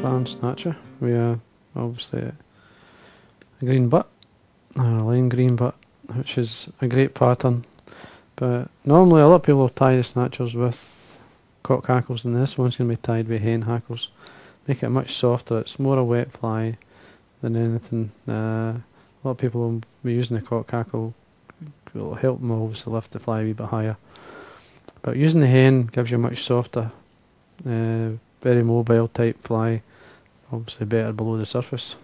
clan snatcher We a, obviously a, a green butt, or a lime green butt, which is a great pattern. But normally a lot of people tie the snatchers with cock hackles and this one's going to be tied with hen hackles. Make it much softer, it's more a wet fly than anything. Uh, a lot of people will be using the cock hackle, will help them obviously lift the fly a wee bit higher. But using the hen gives you a much softer, uh, very mobile type fly, obviously better below the surface.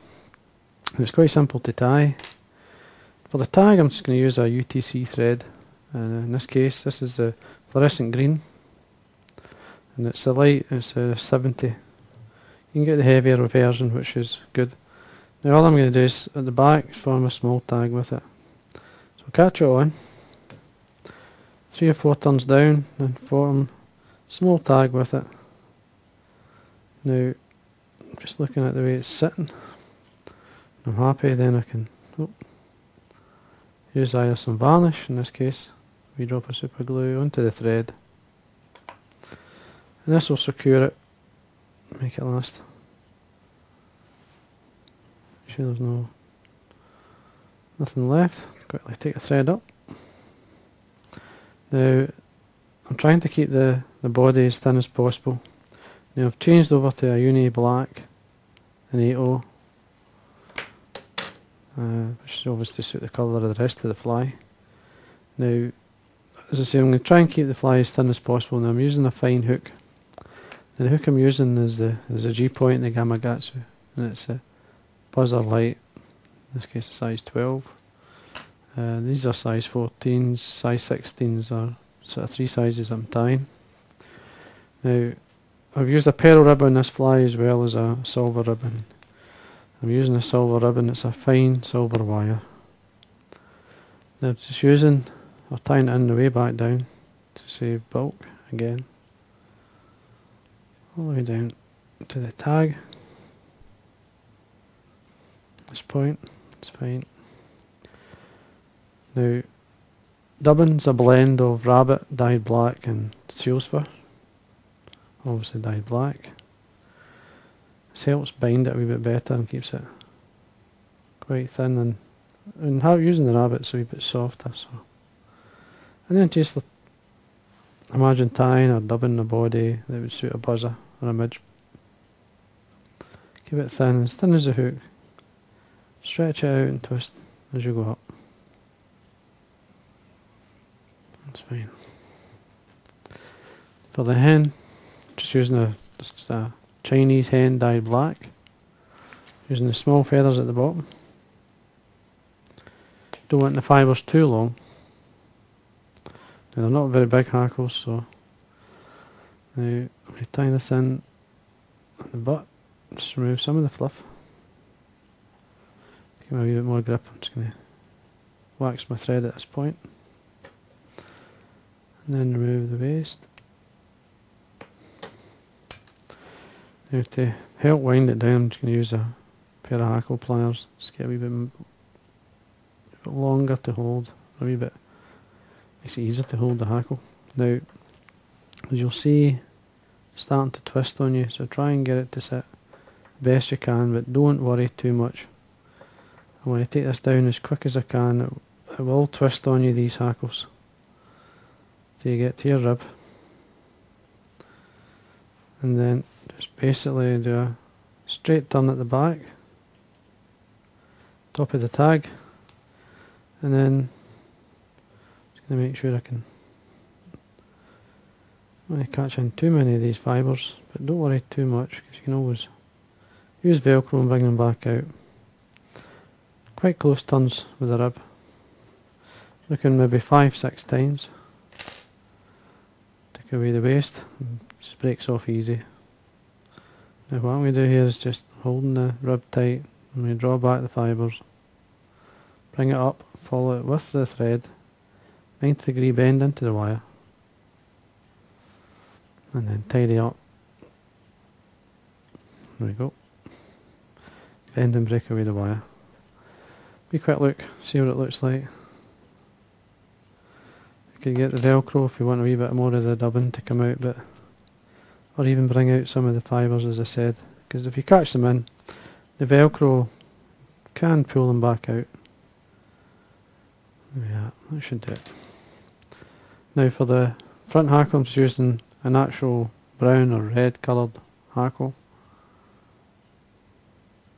And it's quite simple to tie. For the tag I'm just going to use a UTC thread, and in this case this is the fluorescent green, and it's a light, it's a 70. You can get the heavier version which is good. Now all I'm going to do is at the back form a small tag with it. So catch it on, three or four turns down and form small tag with it. Now just looking at the way it's sitting, I'm happy then I can oh, use either some varnish in this case, we drop a super glue onto the thread and this will secure it, make it last. Make sure there's no nothing left. Quickly take the thread up. Now I'm trying to keep the, the body as thin as possible. Now I've changed over to a uni black an 8O uh, which is obviously to suit the colour of the rest of the fly. Now as I say I'm going to try and keep the fly as thin as possible. Now I'm using a fine hook. And the hook I'm using is the is a G point in the Gamakatsu and it's a buzzer light, in this case a size 12. Uh, these are size 14s, size 16s are sort of three sizes I'm tying. Now I've used a pearl ribbon on this fly as well as a silver ribbon. I'm using a silver ribbon, it's a fine silver wire. Now just using, I'm tying it in the way back down to save bulk again. All the way down to the tag this point. It's fine. Now, dubbin's a blend of rabbit dyed black and seal's fur. Obviously dyed black. This helps bind it a wee bit better and keeps it quite thin and and how using the rabbit's a wee bit softer so and then just imagine tying or dubbing the body that would suit a buzzer or a midge. Keep it thin, as thin as a hook. Stretch it out and twist as you go up. That's fine. For the hen, just using a, just a Chinese hen dyed black. Using the small feathers at the bottom. Don't want the fibres too long. Now they're not very big hackles so now we tie this in at the butt, just remove some of the fluff. Give me a wee bit more grip. I'm just going to wax my thread at this point. And then remove the waste. Now to help wind it down, I'm just going to use a pair of hackle pliers. Just get a wee bit, a bit longer to hold, a wee bit, makes it easier to hold the hackle. Now, as you'll see, starting to twist on you, so try and get it to sit best you can, but don't worry too much. I want to take this down as quick as I can. It, it will twist on you, these hackles, till you get to your rib. And then just basically do a straight turn at the back, top of the tag, and then just going to make sure I can to catch in too many of these fibres, but don't worry too much because you can always use velcro and bring them back out quite close turns with the rib. Looking maybe five, six times. Take away the waste, just breaks off easy. Now what we do here is just holding the rib tight and we draw back the fibres. Bring it up, follow it with the thread, 90 degree bend into the wire. And then tidy up. There we go. Bend and break away the wire. Be quick look, see what it looks like. You can get the velcro if you want a wee bit more of the dubbing to come out but or even bring out some of the fibres as I said because if you catch them in, the velcro can pull them back out. Yeah, that should do it. Now for the front hackle I'm using a natural brown or red coloured hackle.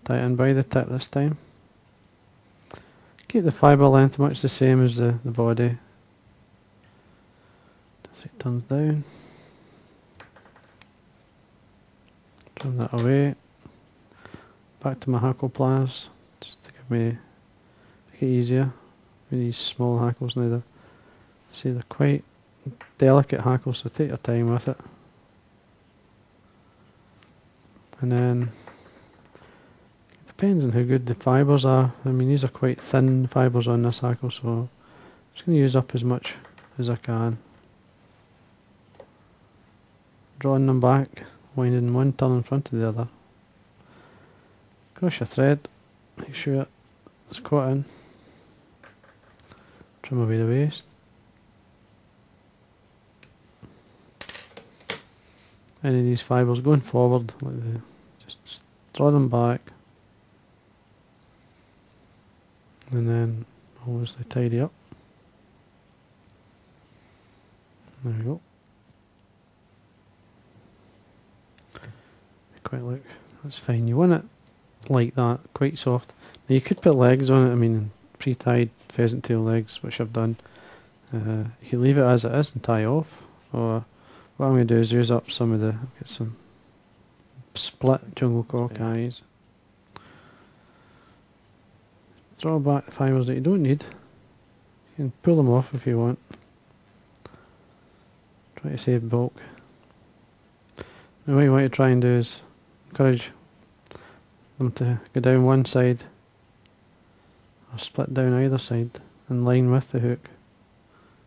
Tighten by the tip this time. Keep the fibre length much the same as the, the body. As it turns down. Turn that away. Back to my hackle pliers, just to give me, make it easier with these small hackles now. They're, see they're quite delicate hackles, so take your time with it. And then it depends on how good the fibres are. I mean these are quite thin fibres on this hackle so I'm just going to use up as much as I can. Drawing them back, winding one turn in front of the other. Cross your thread, make sure it's caught in. Trim away the waste. Any of these fibres going forward, like the, just draw them back. And then obviously tidy up. There we go. Quite look, that's fine. You want it like that, quite soft. Now you could put legs on it, I mean pre-tied pheasant tail legs, which I've done. Uh, you can leave it as it is and tie off, or what I'm going to do is use up some of the, get some split jungle cock yeah. eyes. Draw back the fibres that you don't need. You can pull them off if you want. Try to save bulk. Now what you want to try and do is encourage them to go down one side or split down either side in line with the hook.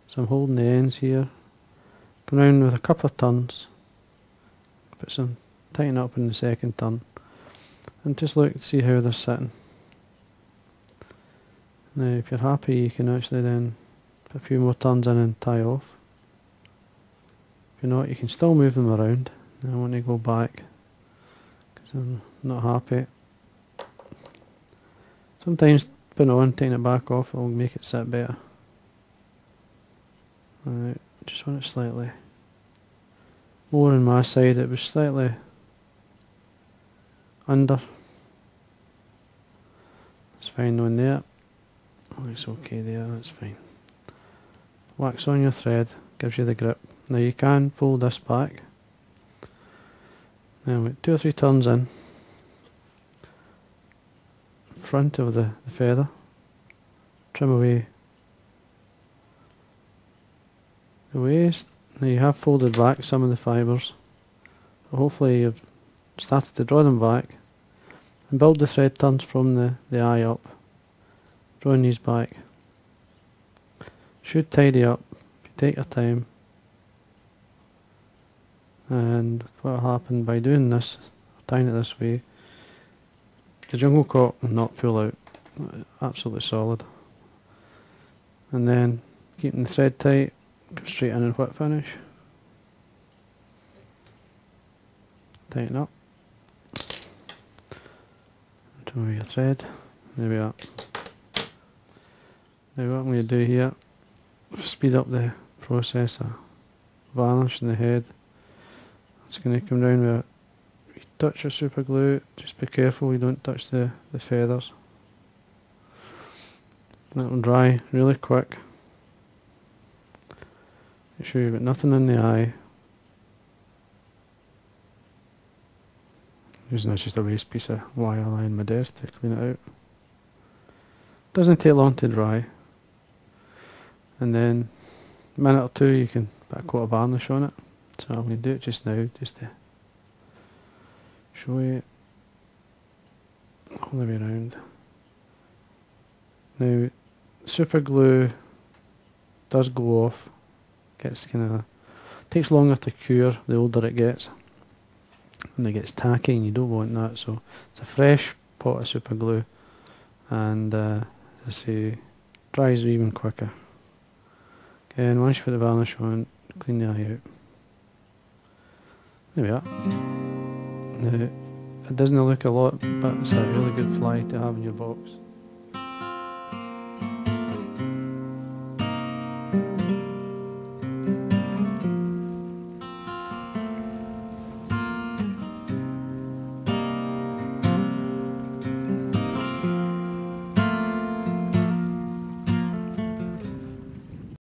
So I'm holding the ends here. Come round with a couple of turns. Put some tighten up in the second turn. And just look to see how they're sitting. Now if you're happy you can actually then put a few more turns in and tie off. If you're not you can still move them around. I want to go back because I'm not happy. Sometimes putting on, taking it back off will make it sit better. Right, just want it slightly more on my side, it was slightly under. It's fine on there. Looks okay there, that's fine. Wax on your thread, gives you the grip. Now you can fold this back. Now with two or three turns in, front of the, the feather, trim away the waste. Now you have folded back some of the fibres. Hopefully you've started to draw them back and build the thread turns from the, the eye up drawing these back. Should tidy up if you take your time. And what will happen by doing this, tying it this way, the jungle cock will not pull out. Absolutely solid. And then keeping the thread tight, go straight in and whip finish. Tighten up. Draw your thread. There we are. Now what I'm going to do here, speed up the process of varnish in the head. It's going to come down with a touch of super glue, just be careful you don't touch the, the feathers. That will dry really quick. Make sure you've got nothing in the eye. Using just a waste piece of wire line my desk to clean it out. Doesn't take long to dry and then a minute or two you can put a coat of varnish on it. So I'm going to do it just now just to show you all the way around. Now super glue does go off, gets kind of takes longer to cure the older it gets and it gets tacky and you don't want that so it's a fresh pot of super glue and uh, I say dries even quicker. Okay, and once you put the varnish on, clean the eye out. There we are. Now, it doesn't look a lot, but it's a really good fly to have in your box.